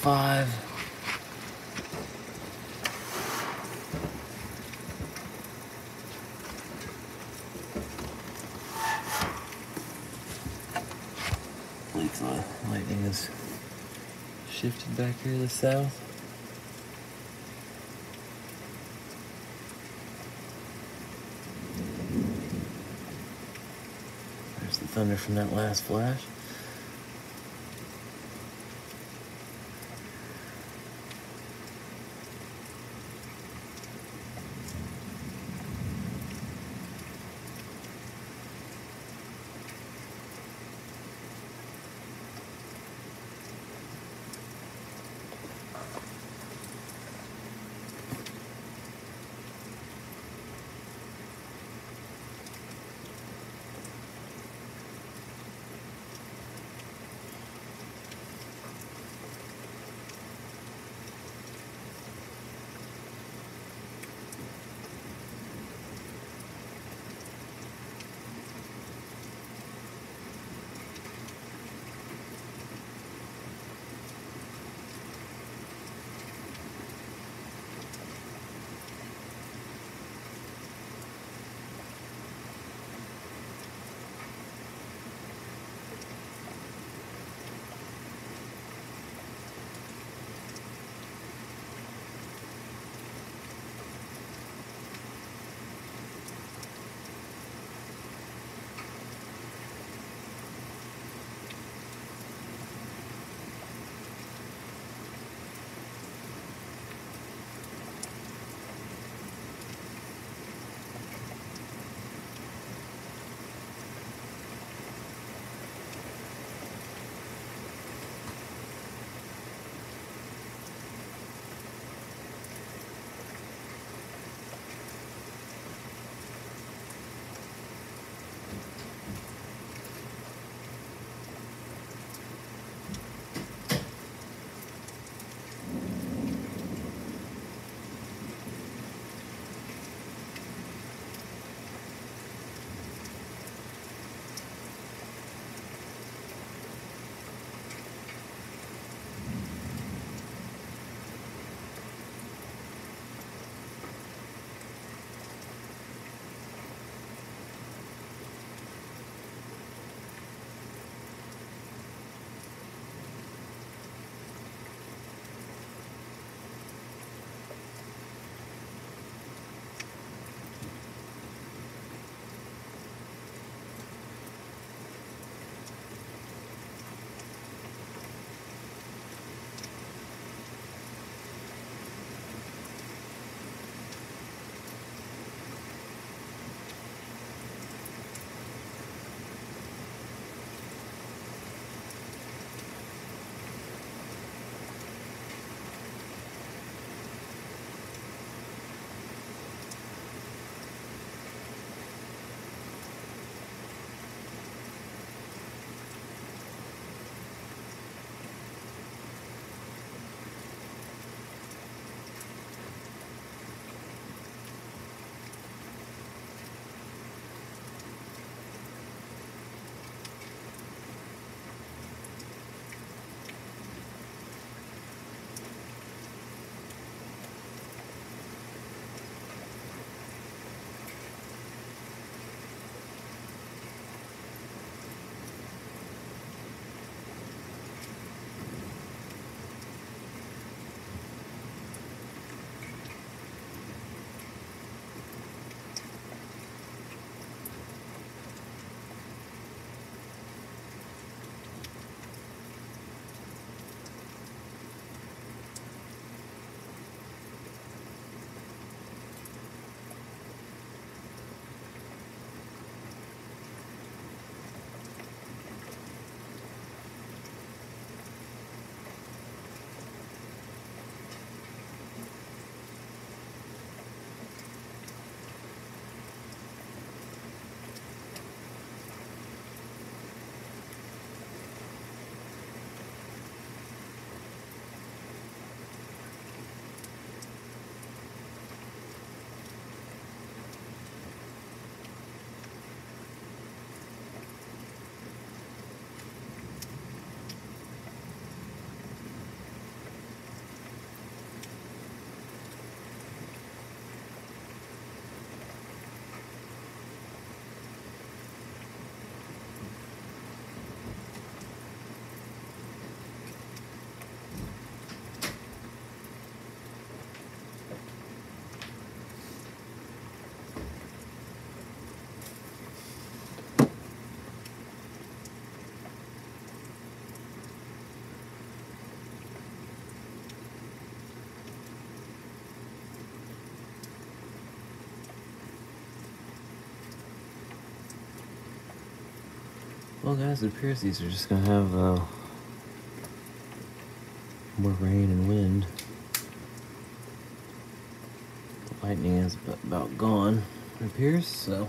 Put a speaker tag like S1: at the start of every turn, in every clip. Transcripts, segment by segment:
S1: five. Lightning is shifted back here to the south. There's the thunder from that last flash. Well, guys, it appears these are just gonna have uh, more rain and wind. The lightning is about gone, it appears, so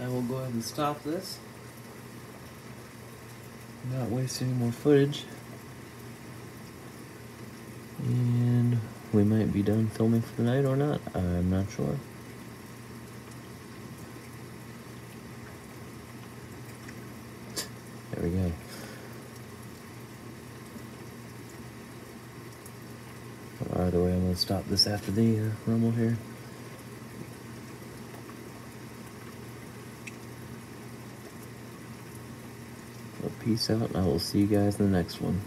S1: I will go ahead and stop this. Not waste any more footage. And we might be done filming for the night or not. I'm not sure. There we go. Either way, I'm going to stop this after the uh, rumble here. Peace out, and I will see you guys in the next one.